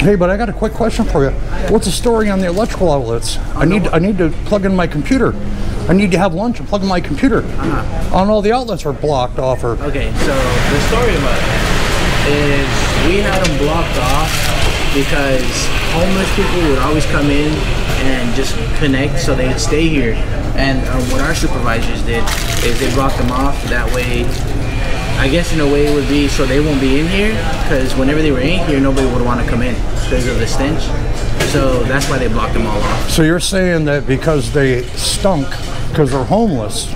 Hey, but I got a quick question for you. What's the story on the electrical outlets? I need I need to plug in my computer. I need to have lunch and plug in my computer. Uh-huh. On all the outlets are blocked off or Okay, so the story about that is we had them blocked off because homeless people would always come in and just connect so they'd stay here. And uh, what our supervisors did is they blocked them off that way. I guess in a way it would be so they won't be in here because whenever they were in here, nobody would want to come in because of the stench. So that's why they blocked them all off. So you're saying that because they stunk because they're homeless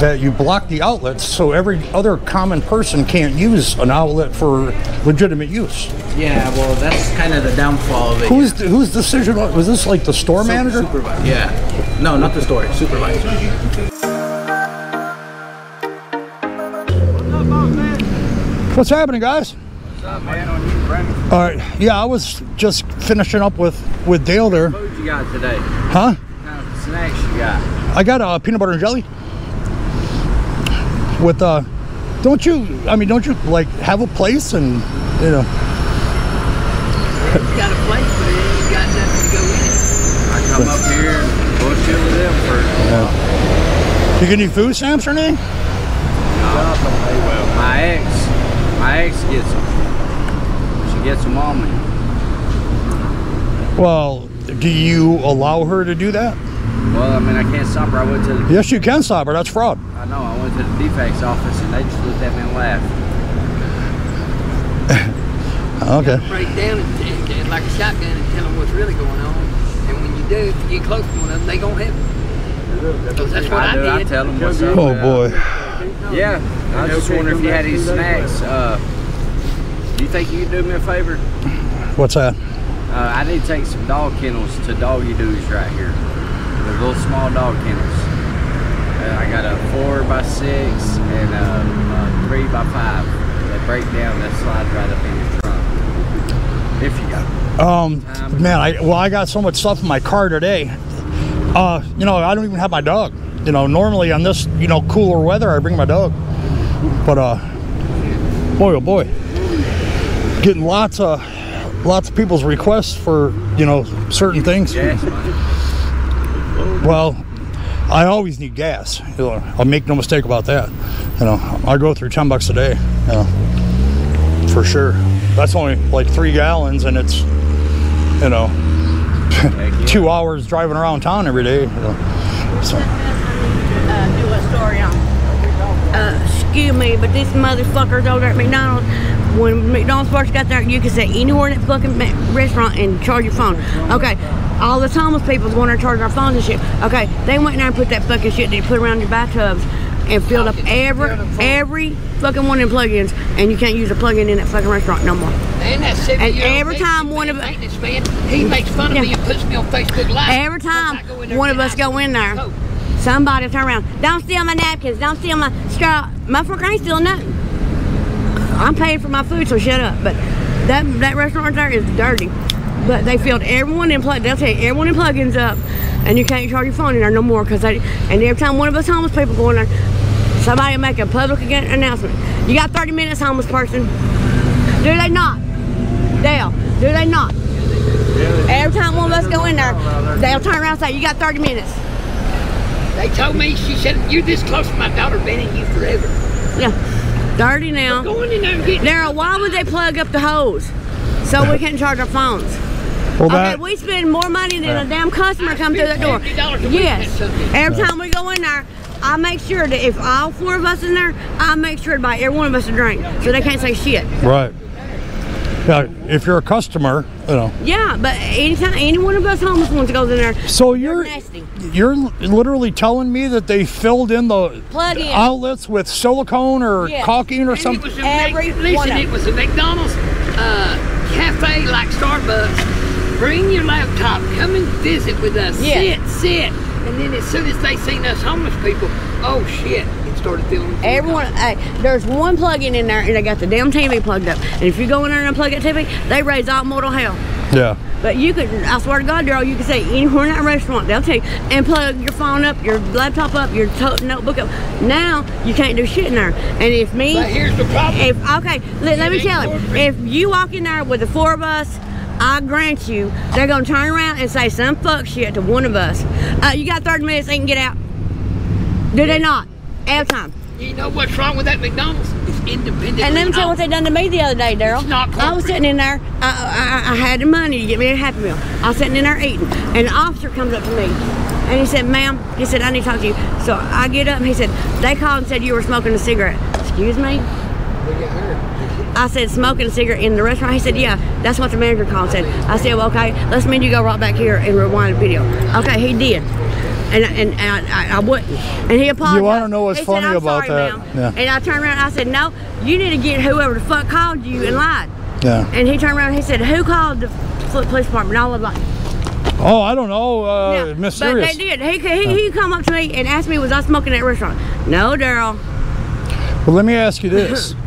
that you block the outlets so every other common person can't use an outlet for legitimate use. Yeah, well, that's kind of the downfall of it. Who's the, whose decision was was this like the store manager? Supervisor. Yeah. No, not the store. Supervisor. What's happening, guys? Man, on you, Brandon. All right. Yeah, I was just finishing up with with Dale there. What food you got today? Huh? What kind of snacks you got? I got uh, peanut butter and jelly. With uh, don't you? I mean, don't you like have a place and you know? It's got a place, but it ain't got nothing to go in it. I come up here and bullshit with them for a while. You get any food stamps or anything? No, I, I, well, my ex, my ex gets them. She gets them on me. Well, do you allow her to do that? Well, I mean, I can't stop her. I went to the, Yes, you can stop her. That's fraud. I know, I went to the DFCS office and they just looked at me and laughed. Okay. Break down and, and, and like a shotgun and tell them what's really going on. And when you do, if you get close to one of them, they gonna help you. 'Cause that's what I, do. I did. tell them what's up. Oh boy. Yeah, I was just wondering if you had any snacks. Uh, do you think you could do me a favor? What's that? Uh, I need to take some dog kennels to doggy doos right here. The little small dog kennels. Uh, I got a four by six and a, a three by five. They break down, that slide right up in your trunk. If you got it. Um, man, I well, I got so much stuff in my car today. Uh, you know, I don't even have my dog. You know, normally on this, you know, cooler weather, I bring my dog. But uh, boy, oh boy, getting lots of lots of people's requests for you know certain things. Well, I always need gas. You know, I'll make no mistake about that. You know, I go through ten bucks a day. You know, for sure. That's only like three gallons, and it's you know two hours driving around town every day. You know. So, uh, do a story on. Uh, excuse me, but these motherfuckers over there at McDonald's, when McDonald's first got there, you could sit anywhere in that fucking restaurant and charge your phone. Okay, all the homeless people's going there charging their phones and shit. Okay, they went in there and put that fucking shit that you put around your bathtubs and filled up every every fucking one of them plugins, and you can't use a plug-in in that fucking restaurant no more. And that And every time one of- maintenance man, he makes fun of Yeah. me and puts me on Facebook Live. Every time I go in there one of us go in there, Somebody turn around. Don't steal my napkins. Don't steal my straw. My Motherfucker ain't stealing nothing. I'm paying for my food, so shut up. But that that restaurant there is dirty. But they filled everyone in plug. They'll take everyone in plugins up, and you can't charge your phone in there no more. Cause they and every time one of us homeless people go in there, somebody make a public announcement. You got 30 minutes, homeless person. Do they not? Dale, do they not? Every time one of us go in there, they'll turn around and say, "You got 30 minutes." They told me, she said, you're this close to my daughter, been in you forever. Yeah, 30 now. Going in there and getting Daryl, why would they plug up the hose so we can't charge our phones? well, Okay, that we spend more money than a damn customer I come through that door. spend $50 a week Yes, on something. every time we go in there, I make sure that if all four of us in there, I make sure to buy every one of us a drink so they can't say shit. right. Yeah, if you're a customer, you know. Yeah, but anytime any one of us homeless ones goes in there, So you're nasty. you're literally telling me that they filled in the Plug in. outlets with silicone or Yes. caulking or And it something. was a Every Mc- one listen, of it was a McDonald's uh, cafe like Starbucks. Bring your laptop, come and visit with us. Yeah. Sit, sit. And then as soon as they seen us homeless people, oh shit, it's started feeling. Everyone, hey, there's one plug-in in there, and they got the damn TV plugged up. And if you go in there and unplug that TV, they raise all mortal hell. Yeah. But you could, I swear to God, Daryl, you could say anywhere in that restaurant, they'll tell you, and plug your phone up, your laptop up, your to- notebook up. Now you can't do shit in there. And if me, But here's the problem. if okay, let, let me tell you, if you walk in there with the four of us, I grant you, they're gonna turn around and say some fuck shit to one of us. Uh, you got 30 minutes, they can get out. Do they not? Time. You know what's wrong with that McDonald's? It's independent. And let me tell you what they done to me the other day, Daryl. I was sitting in there. I, I, I had the money to get me a Happy Meal. I was sitting in there eating, and the officer comes up to me, and he said, "Ma'am," he said, "I need to talk to you." So I get up, and he said, "They called and said you were smoking a cigarette." Excuse me. I said, smoking a cigarette in the restaurant. He said, yeah, that's what the manager called and said. I said, well, okay, let's mean you go right back here and rewind the video. Okay, he did. And, and, and I, I, wouldn't. And he apologized. You wanna know what's He funny said, about sorry, that? Yeah. And I turned around and I said, no, you need to get whoever the fuck called you and lied. Yeah. And he turned around and he said, who called the police department? And I was like, Oh, I don't know. Uh, yeah. But they did. He, he, he come up to me and asked me, was I smoking at a restaurant? No, Daryl. Well, let me ask you this.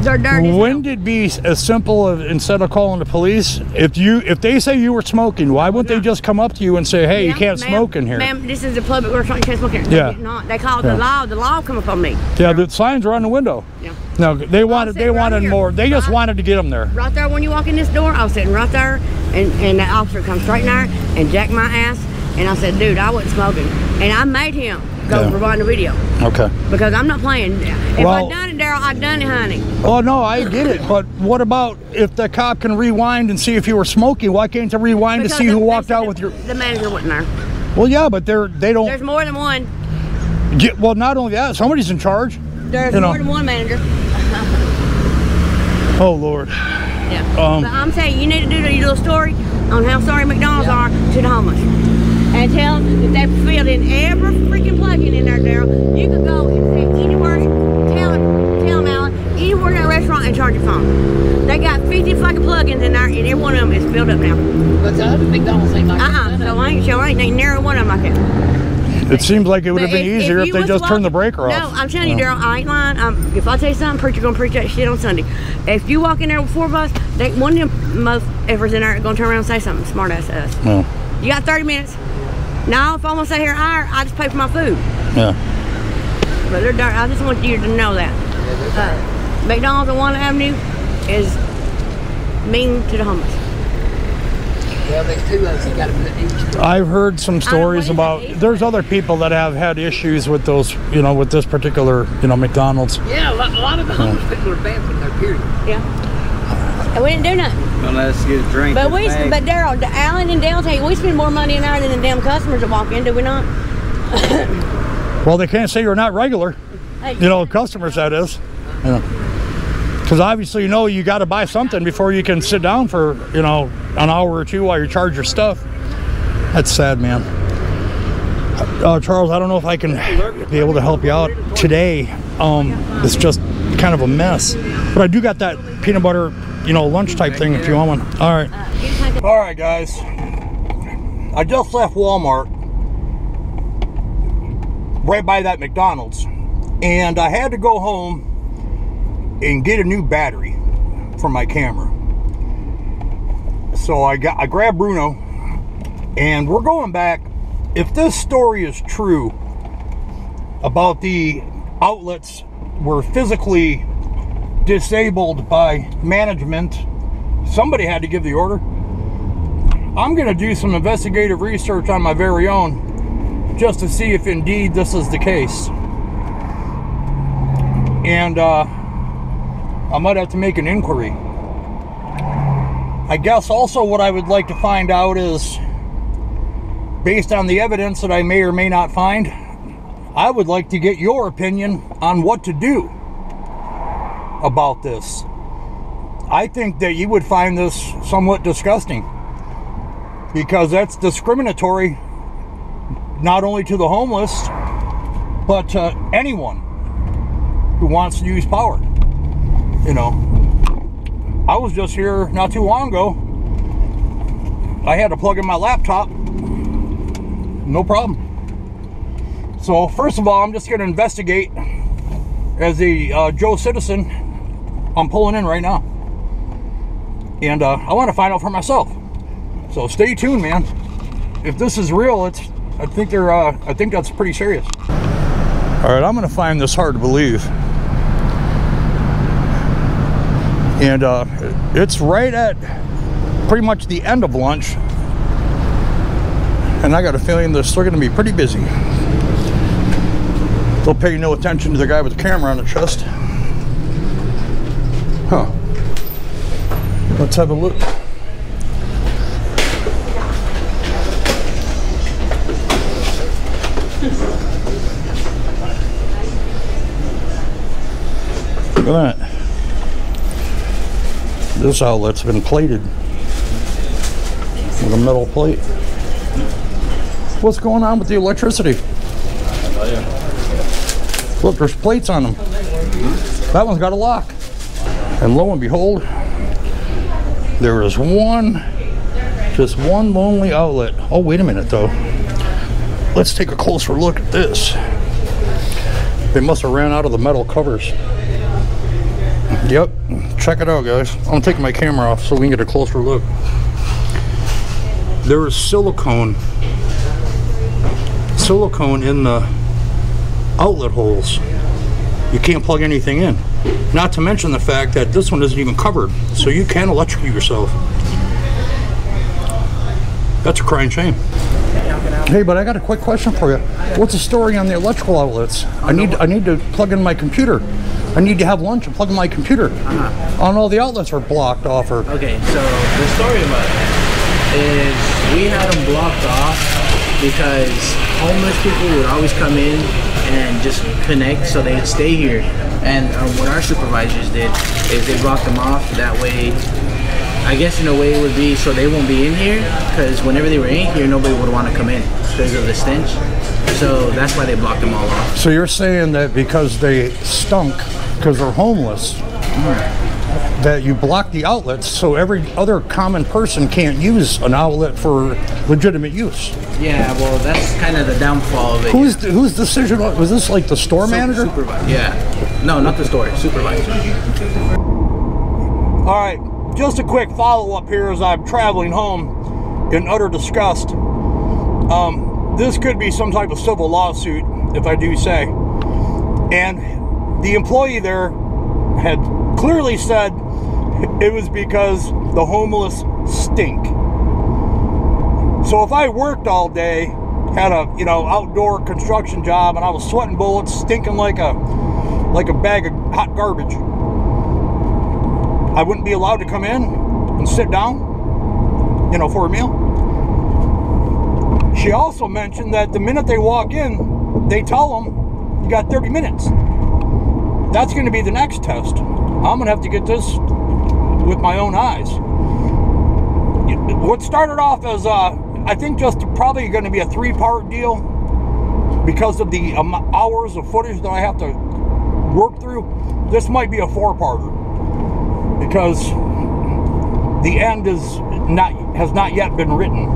They're dirty. hell. did be as simple as instead of calling the police, if you if they say you were smoking, why wouldn't they just come up to you and say, "Hey, you can't smoke in here"? Ma'am, this is a public restaurant. You can't smoke here. Yeah. did not. They called Yeah. the law. The law come up on me. Yeah, the signs are on the window. Yeah. No, they wanted they right wanted here. more. They just Right. wanted to get them there. Right there when you walk in this door, I was sitting right there, and, and that officer comes straight in there and jacked my ass. And I said, dude, I wasn't smoking. And I made him go Yeah. rewind the video Okay. because I'm not playing. If Well- I'd done it, Daryl, I'd done it, honey. Oh no, I get it. But what about if the cop can rewind and see if you were smoking? Why can't they rewind Because to see who walked out the- with your? The manager wasn't there. Well, yeah, but they're they don't. There's more than one. Get, well, not only that, somebody's in charge. There's You know. more than one manager. Oh Lord. Yeah. Um, but I'm saying you need to do your little story on how sorry McDonald's are to the homeless. And tell them that they filled in every freaking plug-in in there, Daryl. You could go and fit anywhere, tell them, tell them, Alan, anywhere in that restaurant and charge your phone. They got 50 fucking plug-ins in there and every one of them is filled up now. But the other McDonald's ain't like that. Uh-uh, so ain't, so ain't, ain't near one of them like that. It seems like it would have But been easier if, you they was just turned the walking- breaker no, off. I'm telling you, Daryl, I ain't lying. Um, if I tell you something, preacher gonna preach that shit on Sunday. If you walk in there with four of us, they, one of them most efforts in there gonna turn around and say something smart ass to us. No. You got 30 minutes. Now, if I want to stay here higher, I just pay for my food. Yeah. But they're dark. I just want you to know that. Uh, McDonald's on One Avenue is mean to the homeless. Well, there's two of us. You got to put each. I've heard some stories about. There's other people that have had issues with those, you know, with this particular, you know, McDonald's. Yeah, a lot, a lot of the homeless people are banned from there. Period. Yeah. And we didn't do nothing. Gonna let us get a drink. But we, the bag. but Daryl, the Allen and Dale tell you, we spend more money in there than the damn customers that walk in, do we not? Well, they can't say you're not regular. Hey, You know, customers that is. You know. Because obviously, you know, you got to buy something before you can sit down for, you know, an hour or two while you charge your stuff. That's sad, man. Uh, Charles, I don't know if I can be able to help you out today. Um, it's just kind of a mess. But I do got that peanut butter, you know, lunch type thing if you want one. All right. All right, guys. I just left Walmart right by that McDonald's, and I had to go home and get a new battery for my camera. So I got I grabbed Bruno, and we're going back. If this story is true about the outlets were physically disabled by management, somebody had to give the order. I'm going to do some investigative research on my very own just to see if indeed this is the case. And uh, I might have to make an inquiry. I guess also what I would like to find out is based on the evidence that I may or may not find, I would like to get your opinion on what to do about this. I think that you would find this somewhat disgusting because that's discriminatory not only to the homeless but to anyone who wants to use power. You know, I was just here not too long ago. I had to plug in my laptop. No problem. So, first of all, I'm just going to investigate as a uh, Joe citizen, I'm pulling in right now. And uh, I want to find out for myself. So stay tuned, man. If this is real, it's I think they're uh, I think that's pretty serious. All right, I'm gonna find this hard to believe. And uh, it's right at pretty much the end of lunch. And I got a feeling they're still gonna be pretty busy. They'll pay no attention to the guy with the camera on the chest. Huh. Let's have a look. Look at that. This outlet's been plated with a metal plate. What's going on with the electricity? Oh, look, there's plates on them. That one's got a lock. And lo and behold, there is one, just one lonely outlet. Oh, wait a minute though. Let's take a closer look at this. They must have ran out of the metal covers. Yep, check it out guys. I'm taking my camera off so we can get a closer look. There is silicone, silicone in the outlet holes. You can't plug anything in. Not to mention the fact that this one isn't even covered, so you can electrocute yourself. That's a crying shame. Hey, but I got a quick question for you. What's the story on the electrical outlets? I need I need to plug in my computer. I need to have lunch and plug in my computer. Uh-huh. On all the outlets are blocked off or Okay, so the story about it is we had them blocked off because homeless people would always come in and just connect so they'd stay here. And um, what our supervisors did is they blocked them off that way. I guess in a way it would be so they won't be in here because whenever they were in here, nobody would want to come in because of the stench. So that's why they blocked them all off. So you're saying that because they stunk, because they're homeless, that you block the outlets so every other common person can't use an outlet for legitimate use. Yeah, well, that's kind of the downfall of it. Who's the, whose decision was was this? Like the store manager? Supervisor. Yeah. No, not the store. Supervisor. All right, just a quick follow up here as I'm traveling home in utter disgust. Um, this could be some type of civil lawsuit, if I do say. And the employee there had clearly said it was because the homeless stink. So if I worked all day, had a you know outdoor construction job, and I was sweating bullets, stinking like a like a bag of hot garbage, I wouldn't be allowed to come in and sit down, you know, for a meal. She also mentioned that the minute they walk in, they tell them you got 30 minutes. That's going to be the next test. I'm going to have to get this with my own eyes. What started off as, uh, I think, just probably going to be a three part deal because of the um, hours of footage that I have to work through. This might be a four parter because the end is not has not yet been written.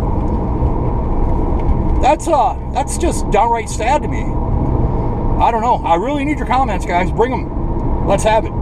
That's uh that's just downright sad to me. I don't know. I really need your comments, guys. Bring them. Let's have it.